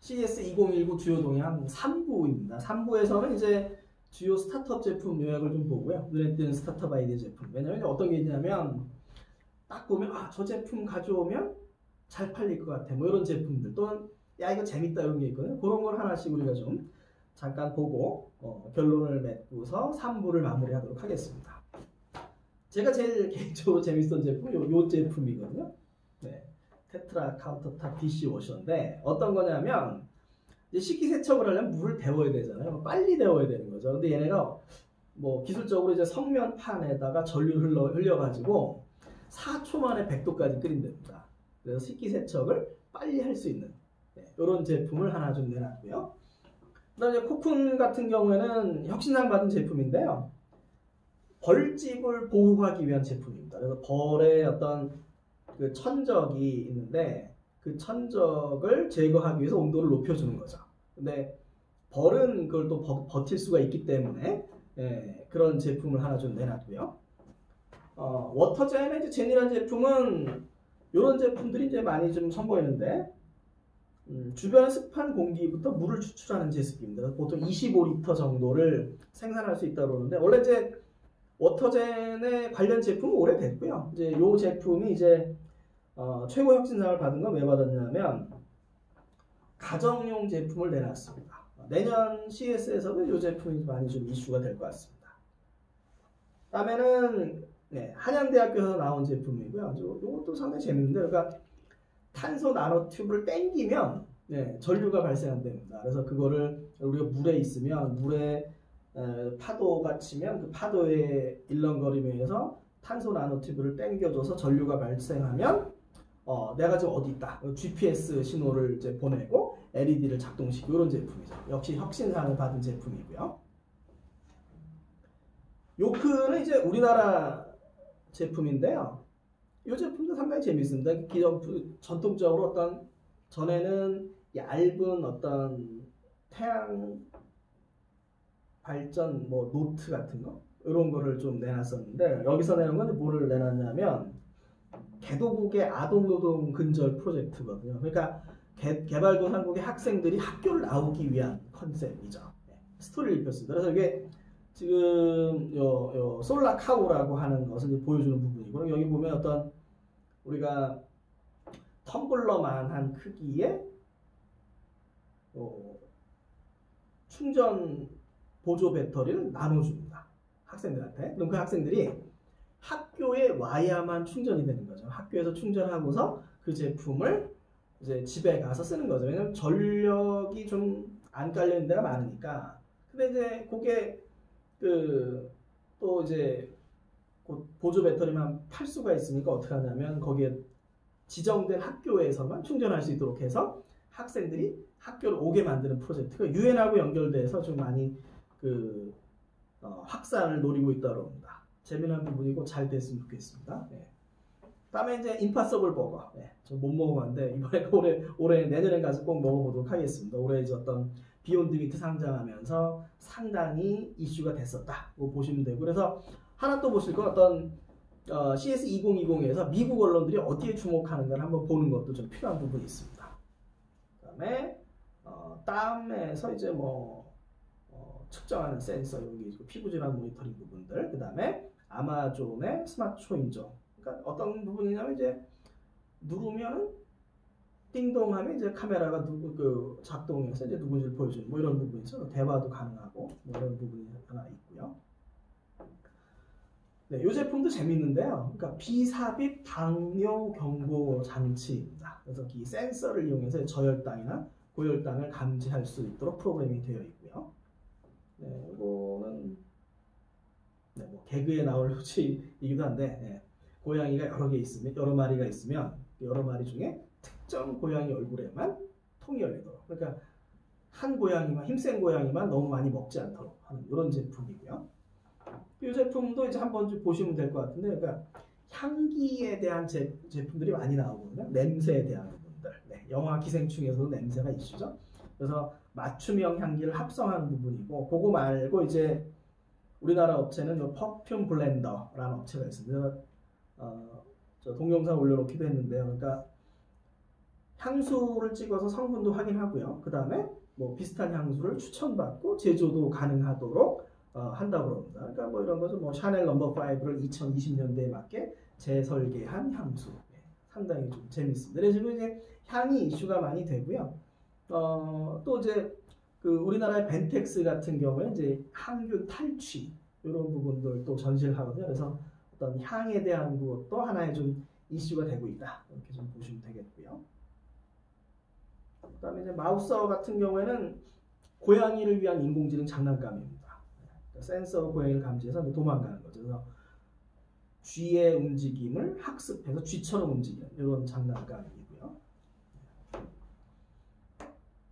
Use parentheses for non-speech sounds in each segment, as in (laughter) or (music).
CS 2019 주요 동향 3부입니다. 3부에서는 이제 주요 스타트업 제품 요약을 좀 보고요. 눈에 띄는 스타트업 아이디어 제품. 왜냐면 어떤 게 있냐면 딱 보면 아 저 제품 가져오면 잘 팔릴 것 같아. 뭐 이런 제품들 또는 야 이거 재밌다 이런 게 있거든요. 그런 걸 하나씩 우리가 좀 잠깐 보고 어, 결론을 맺고서 3부를 마무리하도록 하겠습니다. 제가 제일 (laughs) 개인적으로 재밌었던 제품이 요, 요 제품이거든요. 네. 테트라 countertop dishwasher인데 어떤 거냐면 식기세척을 하려면 물을 데워야 되잖아요. 빨리 데워야 되는 거죠. 근데 얘네가 뭐 기술적으로 이제 성면판에다가 전류 흘러 흘려가지고 4초 만에 100도까지 끓인답니다. 그래서 식기세척을 빨리 할 수 있는 네, 이런 제품을 하나 좀 내놨고요. 그다음에 코쿤 같은 경우에는 혁신상 받은 제품인데요. 벌집을 보호하기 위한 제품입니다. 그래서 벌의 어떤 그 천적이 있는데 그 천적을 제거하기 위해서 온도를 높여주는 거죠. 근데 벌은 그걸 또 버, 틸 수가 있기 때문에 예, 그런 제품을 하나 좀 내놨고요. 어, 워터젠의 이제 제니라는 제품은 이런 제품들이 이제 많이 좀 선보이는데 음, 주변 습한 공기부터 물을 추출하는 제습기입니다. 보통 25리터 정도를 생산할 수 있다고 그러는데 원래 이제 워터젠의 관련 제품은 오래됐고요. 이제 이 제품이 이제 어, 최고 혁신상을 받은 건 왜 받았냐면 가정용 제품을 내놨습니다. 내년 CS에서도 이 제품이 많이 좀 이슈가 될 것 같습니다. 다음에는 네, 한양대학교에서 나온 제품이고요. 이것도 상당히 재밌는데, 그러니까 탄소 나노 튜브를 땡기면 네, 전류가 발생한답니다. 그래서 그거를 우리가 물에 있으면 물에 에, 파도가 치면 그 파도의 일렁거림에서 탄소 나노 튜브를 땡겨줘서 전류가 발생하면 어, 내가 지금 어디 있다. GPS 신호를 이제 보내고 LED를 작동시키고 이런 제품이죠. 역시 혁신상을 받은 제품이고요. 요크는 이제 우리나라 제품인데요. 이 제품도 상당히 재밌습니다. 기존 전통적으로 어떤 전에는 얇은 어떤 태양 발전 뭐 노트 같은 거 이런 거를 좀 내놨었는데 여기서 내는 건 뭐를 내놨냐면 개도국의 아동노동 근절 프로젝트거든요. 그러니까 개, 발도상국의 학생들이 학교를 나오기 위한 컨셉이죠. 네. 스토리를 입혔습니다. 그래서 이게 지금 요, 요 Solar Cow라고 하는 것을 보여주는 부분이고 여기 보면 어떤 우리가 텀블러만한 크기의 어, 충전 보조 배터리를 나눠줍니다. 학생들한테. 그럼 그 학생들이 학교에 와야만 충전이 되는 거죠. 학교에서 충전하고서 그 제품을 이제 집에 가서 쓰는 거죠. 왜냐면 전력이 좀 안 깔리는 데가 많으니까. 근데 이제 그게 그 또 이제 보조 배터리만 팔 수가 있으니까 어떻게 하냐면 거기에 지정된 학교에서만 충전할 수 있도록 해서 학생들이 학교를 오게 만드는 프로젝트가 유엔하고 연결돼서 좀 많이 그 어, 확산을 노리고 있다고 합니다. 재미난 부분이고 잘 됐으면 좋겠습니다. 네. 다음에 이제 임파서블 버거. 네, 저 못 먹어봤는데 이번에 (laughs) 올해 올해 내년에 가서 꼭 먹어보도록 하겠습니다. 올해 이제 어떤 비욘드 미트 상장하면서 상당히 이슈가 됐었다. 고 보시면 되고 그래서 하나 또 보실 건 어떤 어, CS 2020에서 미국 언론들이 어디에 주목하는가를 한번 보는 것도 좀 필요한 부분이 있습니다. 그다음에 어, 땀에서 이제 뭐 어, 측정하는 센서 이런 게 있고 피부 질환 모니터링 부분들 그 다음에 아마존의 스마트 초인종 그러니까 어떤 부분이냐면 이제 누르면 띵동 하면 이제 카메라가 누구 그 작동해서 이제 누군지를 보여주는 뭐 이런 부분이죠. 대화도 가능하고 뭐 이런 부분이 하나 있고요. 네, 이 제품도 재밌는데요. 그러니까 비삽입 당뇨 경고 장치입니다. 그래서 이 센서를 이용해서 저혈당이나 고혈당을 감지할 수 있도록 프로그래밍이 되어 있고요. 네, 이거는 네, 뭐 개그에 나올 (laughs) 루치이기도 한데 네, 고양이가 여러 개 있으면 여러 마리가 있으면 여러 마리 중에 특정 고양이 얼굴에만 통이 열리도록 그러니까 한 고양이만 힘센 고양이만 너무 많이 먹지 않도록 하는 이런 제품이고요. 이 제품도 이제 한번 좀 보시면 될 것 같은데 그러니까 향기에 대한 제, 제품들이 많이 나오거든요. 냄새에 대한 부분들. 네, 영화 기생충에서도 냄새가 이슈죠. 그래서 맞춤형 향기를 합성하는 부분이고 그거 말고 이제 우리나라 업체는 퍼퓸 블렌더라는 업체가 있습니다. 어, 저 동영상 올려놓기도 했는데요. 그러니까 향수를 찍어서 성분도 확인하고요. 그 다음에 뭐 비슷한 향수를 추천받고 제조도 가능하도록 어, 한다고 합니다. 그러니까 뭐 이런 것은 뭐 샤넬 넘버 5를 2020년대에 맞게 재설계한 향수. 네, 상당히 좀 재밌습니다. 그래서 지금 이제 향이 이슈가 많이 되고요. 어, 또 이제 그 우리나라의 벤텍스 같은 경우에 이제 항균 탈취 이런 부분들 또 전시를 하거든요. 그래서 어떤 향에 대한 것도 하나의 좀 이슈가 되고 있다. 이렇게 좀 보시면 되겠고요. 그다음에 이제 마우서 같은 경우에는 고양이를 위한 인공지능 장난감입니다. 그러니까 센서 고양이를 감지해서 도망가는 거죠. 그래서 쥐의 움직임을 학습해서 쥐처럼 움직이는 이런 장난감이고요.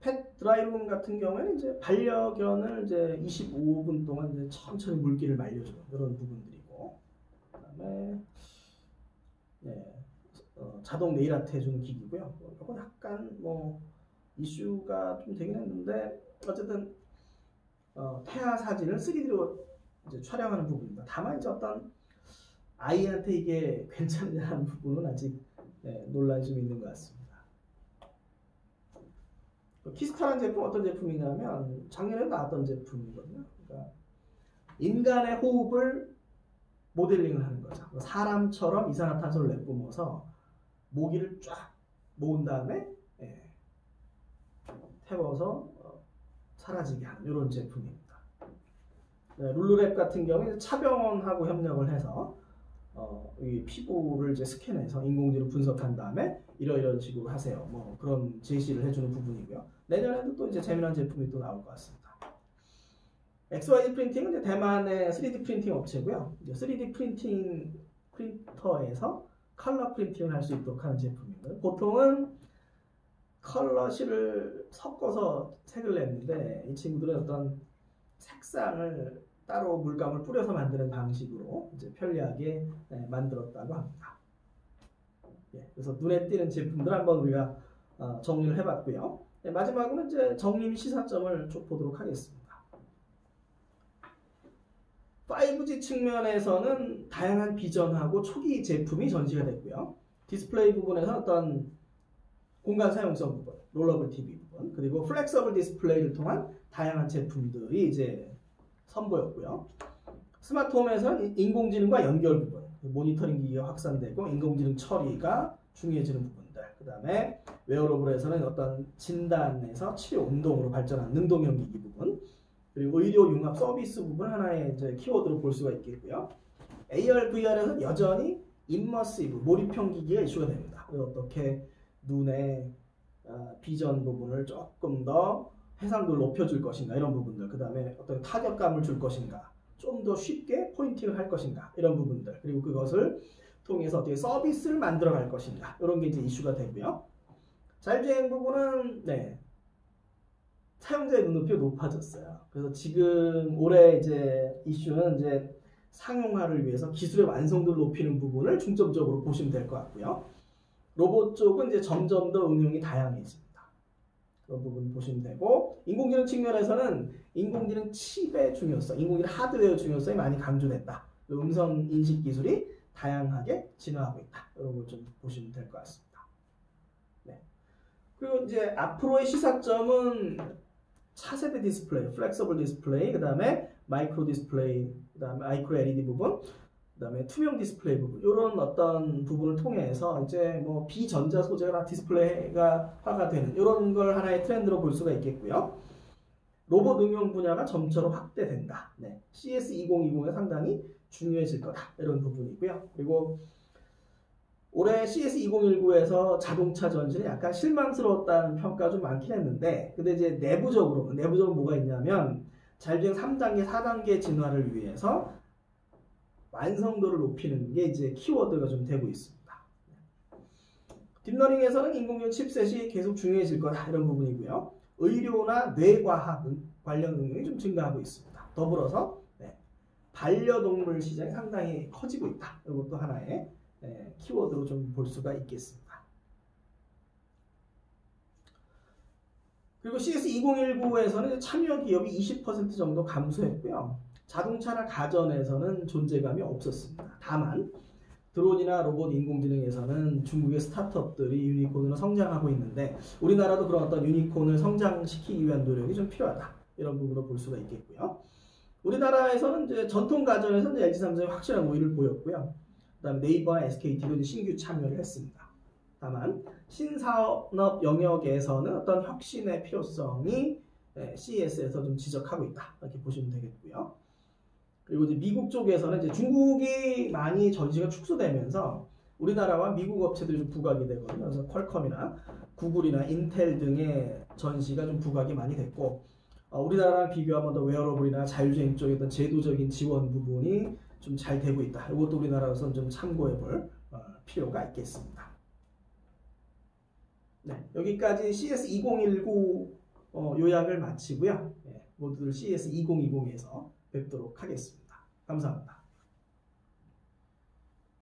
펫 드라이룸 같은 경우에는 이제 반려견을 이제 25분 동안 이제 천천히 물기를 말려주는 이런 부분들이고, 그다음에 네, 어, 자동 네일 아트 해주는 기기고요. 이건 약간 뭐 이슈가 좀 되긴 했는데 어쨌든 어, 태아 사진을 3D로 이제 촬영하는 부분입니다. 다만 이제 어떤 아이한테 이게 (laughs) 괜찮냐는 부분은 아직 네, 논란이 좀 있는 것 같습니다. 키스타라는 제품 어떤 제품이냐면 작년에 나왔던 제품이거든요. 그러니까 인간의 호흡을 모델링을 하는 거죠. 사람처럼 이산화탄소를 내뿜어서 모기를 쫙 모은 다음에 예, 태워서 어, 사라지게 하는 이런 제품입니다. 네, 룰루랩 같은 경우에 차병원하고 협력을 해서 어, 이 피부를 이제 스캔해서 인공지능 분석한 다음에 이러이런 식으로 하세요. 뭐 그런 제시를 해주는 부분이고요. 내년에도 또 이제 재미난 제품이 또 나올 것 같습니다. XYZ 프린팅은 이제 대만의 3D 프린팅 업체고요. 이제 3D 프린팅 프린터에서 컬러 프린팅을 할 수 있도록 하는 제품입니다. 보통은 컬러 실을 섞어서 색을 냈는데 이 친구들은 어떤 색상을 따로 물감을 뿌려서 만드는 방식으로 이제 편리하게 네, 만들었다고 합니다. 예, 그래서 눈에 띄는 제품들 한번 우리가 어, 정리를 해봤고요. 네, 마지막으로 이제 정림 시사점을 쭉 보도록 하겠습니다. 5G 측면에서는 다양한 비전하고 초기 제품이 전시가 됐고요. 디스플레이 부분에서 어떤 공간 사용성 부분, rollable TV 부분, 그리고 flexible 디스플레이를 통한 다양한 제품들이 이제 선보였고요. 스마트홈에서는 인공지능과 연결 부분, 모니터링 기기가 확산되고 인공지능 처리가 중요해지는 부분들. 그 다음에 wearable에서는 어떤 진단에서 치료 운동으로 발전한 능동형 기기 부분. 그리고 의료 융합 서비스 부분 하나의 이제 키워드로 볼 수가 있겠고요. AR, VR에서는 여전히 임머시브, 몰입형 기기가 이슈가 됩니다. 어떻게 눈의 어, 비전 부분을 조금 더 해상도를 높여줄 것인가 이런 부분들 그 다음에 어떤 타격감을 줄 것인가 좀 더 쉽게 포인팅을 할 것인가 이런 부분들. 그리고 그것을 통해서 어떻게 서비스를 만들어 갈 것인가 이런 게 이제 이슈가 되고요. 자율주행 부분은 네. 사용자의 눈높이가 높아졌어요. 그래서 지금 올해 이제 이슈는 이제 상용화를 위해서 기술의 완성도를 높이는 부분을 중점적으로 보시면 될 것 같고요. 로봇 쪽은 이제 점점 더 응용이 다양해집니다. 그런 부분 보시면 되고 인공지능 측면에서는 인공지능 칩의 중요성, 인공지능 하드웨어 중요성이 많이 강조됐다. 음성 인식 기술이 다양하게 진화하고 있다. 이런 걸 좀 보시면 될 것 같습니다. 네. 그리고 이제 앞으로의 시사점은 차세대 디스플레이, flexible 디스플레이, 그 다음에 마이크로 디스플레이, 그 다음에 마이크로 LED 부분, 그다음에 투명 디스플레이 부분 이런 어떤 부분을 통해서 이제 뭐 비전자 소재가 디스플레이가 화가 되는 이런 걸 하나의 트렌드로 볼 수가 있겠고요. 로봇 응용 분야가 점차로 확대된다. 네. CES 2020에 상당히 중요해질 거다. 이런 부분이고요. 그리고 올해 CS 2019에서 자동차 전시는 약간 실망스러웠다는 평가 좀 많긴 했는데 근데 이제 내부적으로 내부적으로 뭐가 있냐면 자율주행 3단계, 4단계 진화를 위해서 완성도를 높이는 게 이제 키워드가 좀 되고 있습니다. 딥러닝에서는 인공지능 칩셋이 계속 중요해질 거다 이런 부분이고요. 의료나 뇌과학 관련 응용이 좀 증가하고 있습니다. 더불어서 네, 반려동물 시장이 상당히 커지고 있다. 이것도 하나의 네, 키워드로 좀 볼 수가 있겠습니다. 그리고 CS2019에서는 참여 기업이 20% 정도 감소했고요. 자동차나 가전에서는 존재감이 없었습니다. 다만 드론이나 로봇 인공지능에서는 중국의 스타트업들이 유니콘으로 성장하고 있는데 우리나라도 그런 어떤 유니콘을 성장시키기 위한 노력이 좀 필요하다. 이런 부분으로 볼 수가 있겠고요. 우리나라에서는 이제 전통 가전에서 이제 LG삼성이 확실한 우위를 보였고요. 그다음에 네이버와 SKT도 신규 참여를 했습니다. 다만 신산업 영역에서는 어떤 혁신의 필요성이 CES에서 좀 지적하고 있다. 이렇게 보시면 되겠고요. 그리고 이제 미국 쪽에서는 이제 중국이 많이 전시가 축소되면서 우리나라와 미국 업체들이 좀 부각이 되거든요. 그래서 퀄컴이나 구글이나 인텔 등의 전시가 좀 부각이 많이 됐고 어, 우리나라랑 비교하면 더 wearable이나 자율주행 쪽의 어떤 제도적인 지원 부분이 좀 잘 되고 있다. 이것도 우리나라로서는 좀 참고해 볼 어, 필요가 있겠습니다. 네, 여기까지 CES 2019 어, 요약을 마치고요. 네, 모두들 CES 2020에서 뵙도록 하겠습니다. 감사합니다.